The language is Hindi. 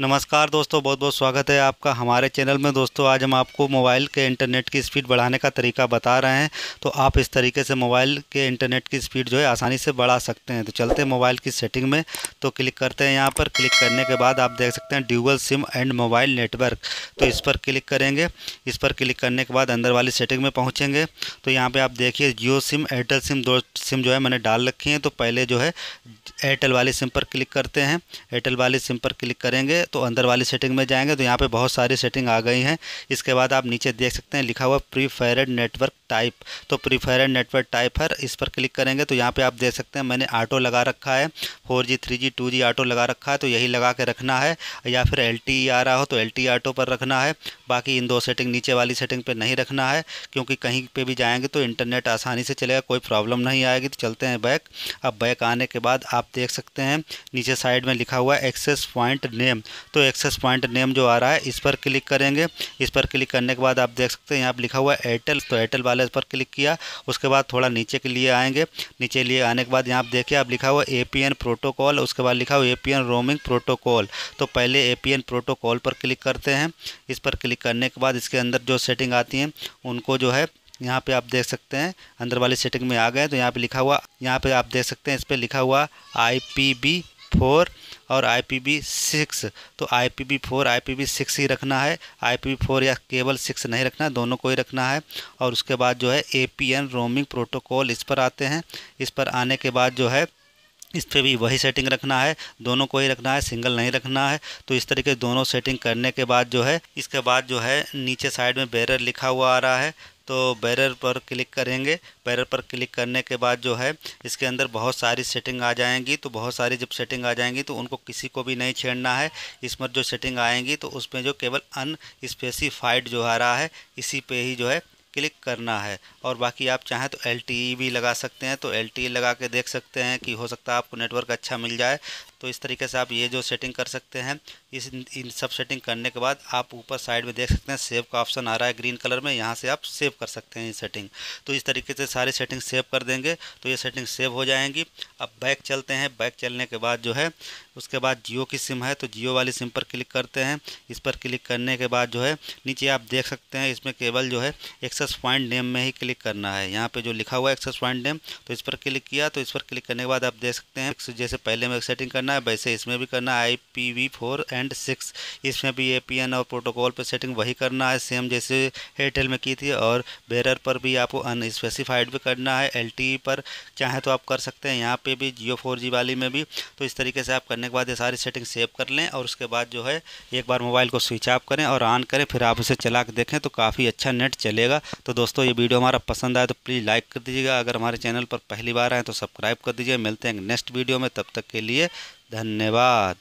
नमस्कार दोस्तों बहुत बहुत स्वागत है आपका हमारे चैनल में। दोस्तों, आज हम आपको मोबाइल के इंटरनेट की स्पीड बढ़ाने का तरीका बता रहे हैं। तो आप इस तरीके से मोबाइल के इंटरनेट की स्पीड जो है, आसानी से बढ़ा सकते हैं। तो चलते हैं मोबाइल की सेटिंग में। तो क्लिक करते हैं यहाँ पर। क्लिक करने के बाद आप देख सकते हैं dual SIM and mobile network. तो इस पर क्लिक करेंगे। इस पर क्लिक करने के बाद अंदर वाली सेटिंग में पहुँचेंगे। तो यहाँ पर आप देखिए, जियो सिम, एयरटेल सिम, दो सिम जो है, मैंने डाल रखी हैं। तो पहले जो है, एयरटेल वाली सिम पर क्लिक करते हैं। एयरटेल वाली सिम पर क्लिक करेंगे। तो अंदर वाली सेटिंग में जाएँगे तो यहाँ पे बहुत सारी सेटिंग आ गई हैं। इसके बाद आप नीचे देख सकते हैं, लिखा हुआ प्रीफेरेड नेटवर्क टाइप तो प्रीफेरेड नेटवर्क टाइप है, इस पर क्लिक करेंगे तो यहाँ पे आप देख सकते हैं मैंने ऑटो लगा रखा है four G three G two G auto लगा रखा है तो यही लगा के रखना है, या फिर एल टी आ रहा हो तो एल टी ऑटो पर रखना है, बाकी इन दो सेटिंग नीचे वाली सेटिंग पर नहीं रखना है, क्योंकि कहीं पर भी जाएँगे तो इंटरनेट आसानी से चलेगा, कोई प्रॉब्लम नहीं आएगी तो चलते हैं बैक अब बैक आने के बाद आप देख सकते हैं, नीचे साइड में लिखा हुआ है एक्सेस पॉइंट नेम तो एक्सेस पॉइंट नेम जो आ रहा है, इस पर क्लिक करेंगे, इस पर क्लिक करने के बाद आप देख सकते हैं, यहाँ पर लिखा हुआ है एयरटेल तो एयरटेल वाले पर क्लिक किया, उसके बाद थोड़ा नीचे के लिए आएँगे। नीचे लिए आने के बाद यहाँ देखिए आप लिखा हुआ एपीएन प्रोटोकॉल उसके बाद लिखा हुआ एपीएन रोमिंग प्रोटोकॉल तो पहले एपीएन प्रोटोकॉल पर क्लिक करते हैं। इस पर क्लिक करने के बाद इसके अंदर जो सेटिंग आती हैं, उनको जो है, यहाँ पे आप देख सकते हैं, अंदर वाली सेटिंग में आ गए तो यहाँ पे लिखा हुआ, यहाँ पे आप देख सकते हैं, इस पर लिखा हुआ आई पी बी फोर और आई पी बी सिक्स। तो I P V four I P V six ही रखना है। आई पी बी फोर या केवल सिक्स नहीं रखना है दोनों को ही रखना है। और उसके बाद जो है A P N roaming protocol इस पर आते हैं। इस पर आने के बाद जो है, इस पर भी वही सेटिंग रखना है। दोनों को ही रखना है सिंगल नहीं रखना है। तो इस तरीके दोनों सेटिंग करने के बाद जो है, इसके बाद जो है, नीचे साइड में बैरर लिखा हुआ आ रहा है। तो बैरर पर क्लिक करेंगे। बैरर पर क्लिक करने के बाद जो है, इसके अंदर बहुत सारी सेटिंग आ जाएँगी। तो बहुत सारी जब सेटिंग आ जाएँगी तो उनको किसी को भी नहीं छेड़ना है। इसमें जो सेटिंग आएँगी तो उसमें जो केवल अनस्पेसिफाइड जो आ रहा है, इसी पे ही जो है क्लिक करना है। और बाकी आप चाहें तो LTE भी लगा सकते हैं। तो LTE लगा के देख सकते हैं कि हो सकता है आपको नेटवर्क अच्छा मिल जाए। तो इस तरीके से आप ये जो सेटिंग कर सकते हैं, इस, इन सब सेटिंग करने के बाद आप ऊपर साइड में देख सकते हैं सेव का ऑप्शन आ रहा है ग्रीन कलर में, यहाँ से आप सेव कर सकते हैं ये सेटिंग तो इस तरीके से सारी सेटिंग सेव कर देंगे तो ये सेटिंग सेव हो जाएँगी. अब बैक चलते हैं बैक चलने के बाद जो है, उसके बाद जियो की सिम है तो जियो वाली सिम पर क्लिक करते हैं. इस पर क्लिक करने के बाद जो है, नीचे आप देख सकते हैं, इसमें केवल जो है एक्सेस पॉइंट नेम में ही क्लिक करना है. यहाँ पे जो लिखा हुआ है एक्सेस पॉइंट नेम तो इस पर क्लिक किया तो इस पर क्लिक करने के बाद आप देख सकते हैं, जैसे पहले में सेटिंग करना है, वैसे इसमें भी करना है I P V four and six इसमें भी ए पी एन और प्रोटोकॉल पर सेटिंग वही करना है सेम जैसे एयरटेल में की थी, और बेरर पर भी आपको अनस्पेसिफाइड भी करना है एल पर चाहे तो आप कर सकते हैं, यहाँ पे भी जियो फोर जी वाली में भी। तो इस तरीके से आप करने के बाद ये सारी सेटिंग सेव कर लें, और उसके बाद जो है, एक बार मोबाइल को स्विच ऑफ़ करें और ऑन करें, फिर आप उसे चला के देखें तो काफ़ी अच्छा नेट चलेगा। तो दोस्तों, ये वीडियो हमारा पसंद आए तो प्लीज़ लाइक कर दीजिएगा। अगर हमारे चैनल पर पहली बार आए तो सब्सक्राइब कर दीजिए। मिलते हैं नेक्स्ट वीडियो में, तब तक के लिए धन्यवाद।